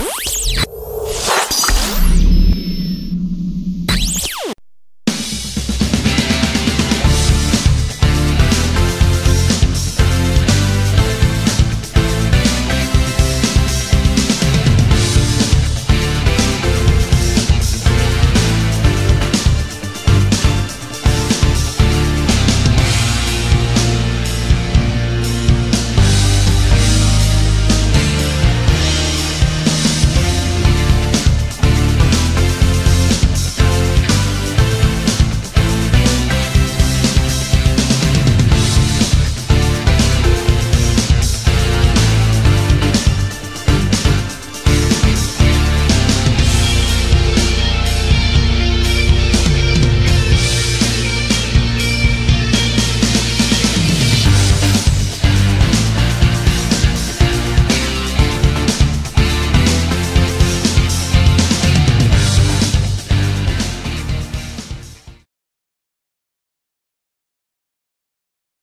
Bye.